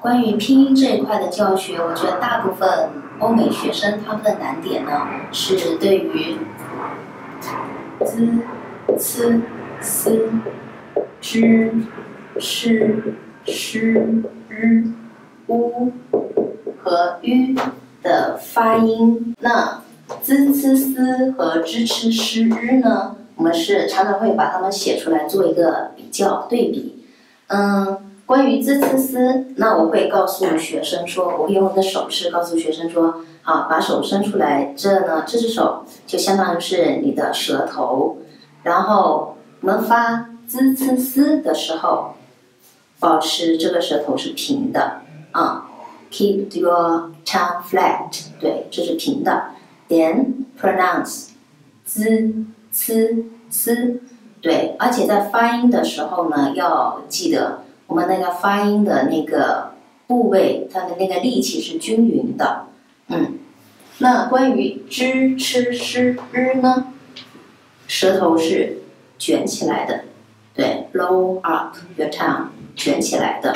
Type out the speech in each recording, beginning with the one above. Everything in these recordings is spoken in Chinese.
关于拼音这一块的教学，我觉得大部分欧美学生他们的难点呢，是对于 z、c、s、z、sh、sh、r、u 和 u 的发音。那 z、c、s 和 zh、ch、sh、r 呢，我们是常常会把它们写出来做一个比较对比。嗯。关于滋滋滋，那我会告诉学生说，我会用一个手势告诉学生说，好，把手伸出来，这呢，这只手就相当于是你的舌头，然后我们发滋滋滋的时候，保持这个舌头是平的，啊，keep your tongue flat，对，这是平的，then pronounce，滋滋滋，对，而且在发音的时候呢，要记得。我们那个发音的那个部位，它的那个力气是均匀的，嗯。那关于 zh、ch、sh、r 呢？舌头是卷起来的，对，roll up your tongue，卷起来的。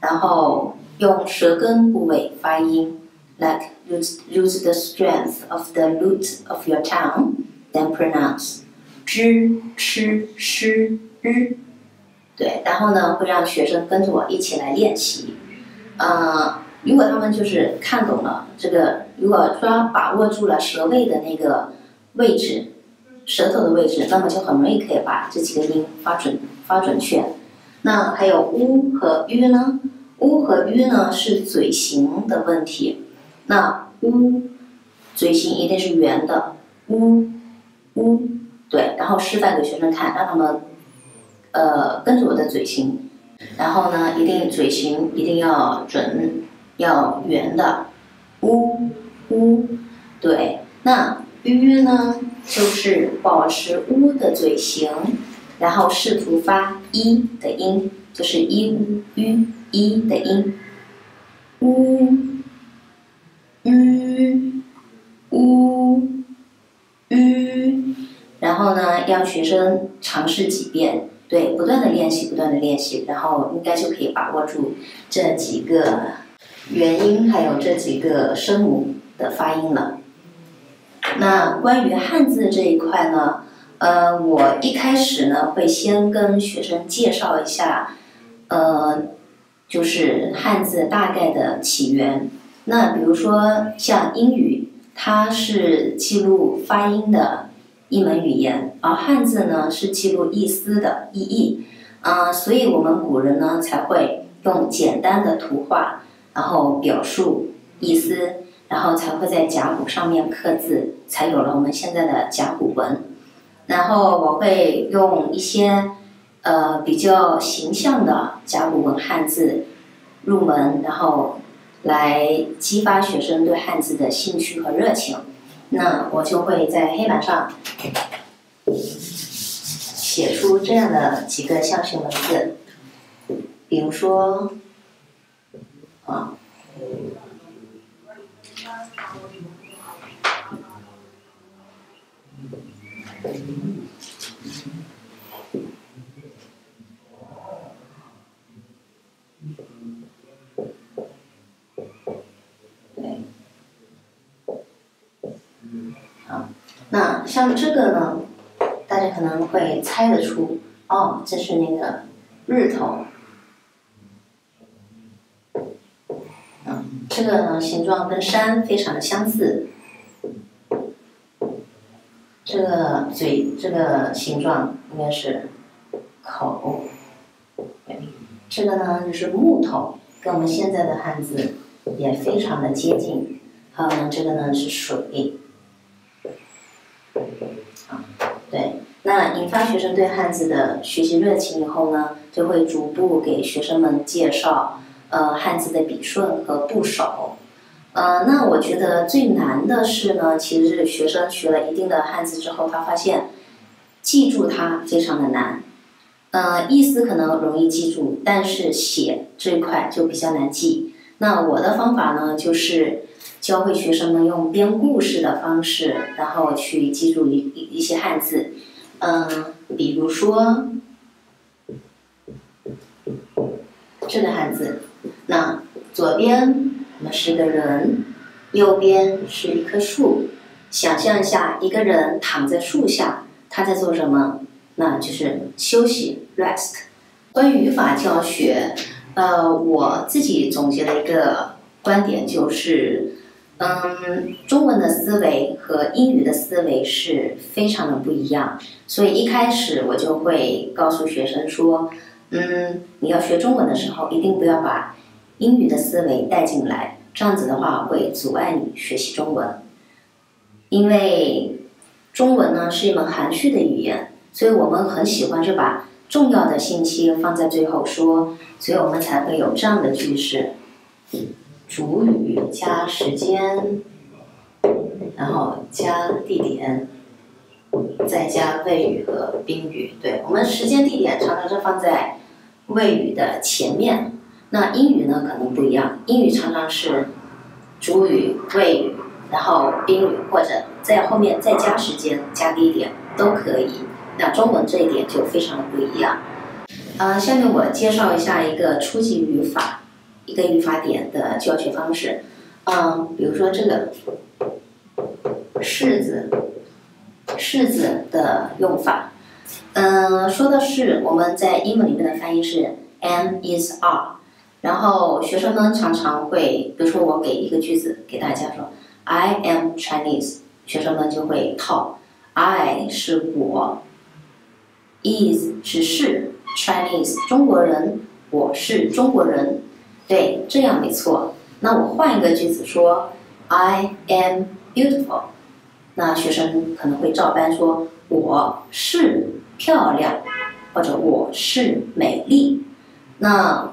然后用舌根部位发音，like use use the strength of the root of your tongue，then pronounce zh、ch、sh、r。对，然后呢，会让学生跟着我一起来练习。呃，如果他们就是看懂了这个，如果抓把握住了舌位的那个位置，舌头的位置，那么就很容易可以把这几个音发准、发准确。那还有乌和 u 呢乌和 u 呢是嘴型的问题。那乌嘴型一定是圆的乌，乌对，然后示范给学生看，让他们。呃，跟着我的嘴型，然后呢，一定嘴型一定要准，要圆的，呜呜，对，那 u 呢，就是保持呜的嘴型，然后试图发一的音，就是一呜 u 一的音，呜，u u u，然后呢，让学生尝试几遍。对，不断的练习，不断的练习，然后应该就可以把握住这几个元音，还有这几个声母的发音了。那关于汉字这一块呢，呃，我一开始呢会先跟学生介绍一下，呃，就是汉字大概的起源。那比如说像英语，它是记录发音的。一门语言，而汉字呢是记录意思的意义，啊，所以我们古人呢才会用简单的图画，然后表述意思，然后才会在甲骨上面刻字，才有了我们现在的甲骨文。然后我会用一些呃比较形象的甲骨文汉字入门，然后来激发学生对汉字的兴趣和热情。那我就会在黑板上写出这样的几个象形文字，比如说，啊。那像这个呢，大家可能会猜得出，哦，这是那个日头。嗯，这个呢形状跟山非常的相似。这个嘴这个形状应该是口。这个呢就是木头，跟我们现在的汉字也非常的接近。还有呢，这个呢是水。啊，对，那引发学生对汉字的学习热情以后呢，就会逐步给学生们介绍呃汉字的笔顺和部首。呃，那我觉得最难的是呢，其实是学生学了一定的汉字之后，他发现记住它非常的难。呃，意思可能容易记住，但是写这一块就比较难记。那我的方法呢，就是。教会学生们用编故事的方式，然后去记住一一些汉字，嗯，比如说这个汉字，那左边我们是个人，右边是一棵树。想象一下，一个人躺在树下，他在做什么？那就是休息 （rest）。关于语法教学，呃，我自己总结的一个观点就是，嗯，中文的思维和英语的思维是非常的不一样。所以一开始我就会告诉学生说，嗯，你要学中文的时候，一定不要把英语的思维带进来，这样子的话会阻碍你学习中文。因为中文呢是一门含蓄的语言，所以我们很喜欢就把重要的信息放在最后说，所以我们才会有这样的句式：主语加时间，然后加地点，再加谓语和宾语。对我们时间地点常常是放在谓语的前面，那英语呢可能不一样，英语常常是主语、谓语。然后宾语或者在后面再加时间加地点都可以。那中文这一点就非常的不一样。呃，下面我介绍一下一个初级语法，一个语法点的教学方式。嗯，比如说这个式子，式子的用法。嗯，说的是我们在英文里面的翻译是 am is are。然后学生们常常会，比如说我给一个句子给大家说。I am Chinese，学生们就会套，I 是我，is 是是，Chinese 中国人，我是中国人，对，这样没错。那我换一个句子说，I am beautiful，那学生可能会照搬说，我是漂亮，或者我是美丽。那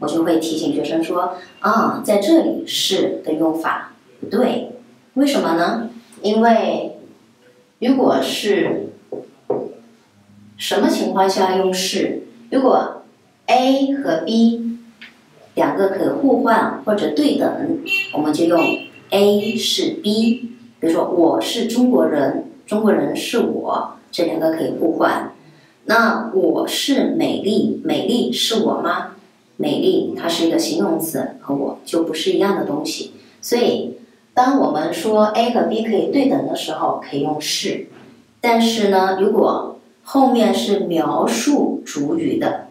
我就会提醒学生说，啊，在这里是的用法不。对，为什么呢？因为如果是什么情况下用是？如果 A 和 B 两个可互换或者对等，我们就用 A 是 B。比如说，我是中国人，中国人是我，这两个可以互换。那我是美丽，美丽是我吗？美丽它是一个形容词，和我就不是一样的东西，所以。当我们说 A 和 B 可以对等的时候，可以用是。但是呢，如果后面是描述主语的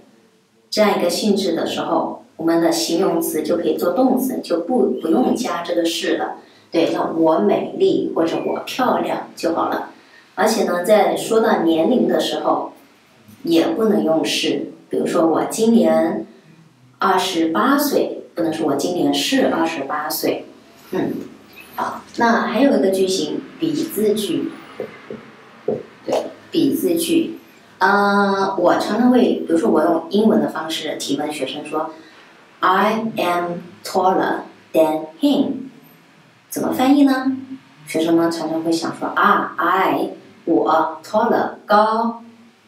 这样一个性质的时候，我们的形容词就可以做动词，就不不用加这个是了。对，像我美丽或者我漂亮就好了。而且呢，在说到年龄的时候，也不能用是。比如说我今年二十八岁，不能说我今年是二十八岁。嗯。好，那还有一个句型，比字句。比字句。呃，我常常会，比如说我用英文的方式提问学生说，I am taller than him。怎么翻译呢？学生们常常会想说啊，I 我 taller 高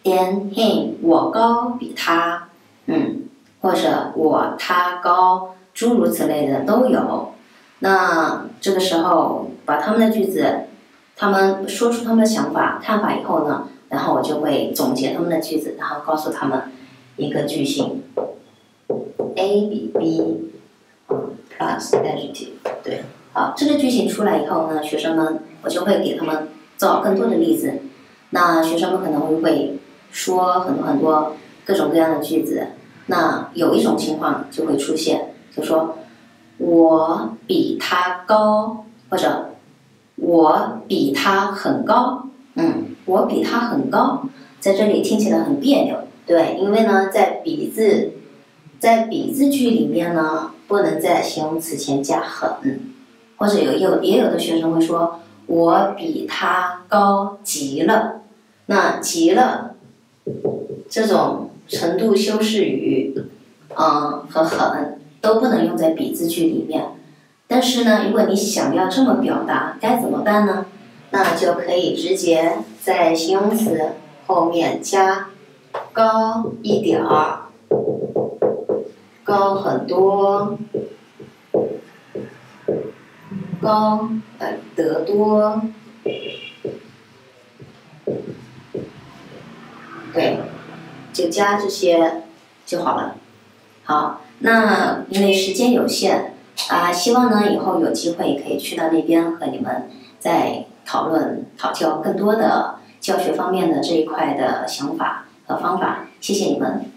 ，than him 我高比他，嗯，或者我他高，诸如此类的都有。那这个时候，把他们的句子，他们说出他们的想法、看法以后呢，然后我就会总结他们的句子，然后告诉他们一个句型，A 比 B plus adjective，对，好，这个句型出来以后呢，学生们我就会给他们造更多的例子，那学生们可能会说很多很多各种各样的句子，那有一种情况就会出现，就说。我比他高，或者我比他很高。嗯，我比他很高，在这里听起来很别扭，对，因为呢，在比字，在比字句里面呢，不能在形容词前加很，或者有有也有的学生会说，我比他高极了。那极了这种程度修饰语，嗯，和很。都不能用在比字句里面，但是呢，如果你想要这么表达，该怎么办呢？那就可以直接在形容词后面加高一点儿，高很多，高呃得多，对，就加这些就好了。好。那因为时间有限啊，希望呢以后有机会可以去到那边和你们再讨论讨教更多的教学方面的这一块的想法和方法。谢谢你们。